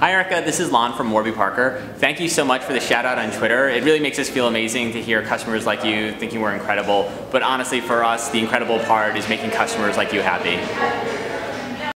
Hi Erica, this is Lon from Warby Parker. Thank you so much for the shout out on Twitter. It really makes us feel amazing to hear customers like you thinking we're incredible. But honestly, for us, the incredible part is making customers like you happy.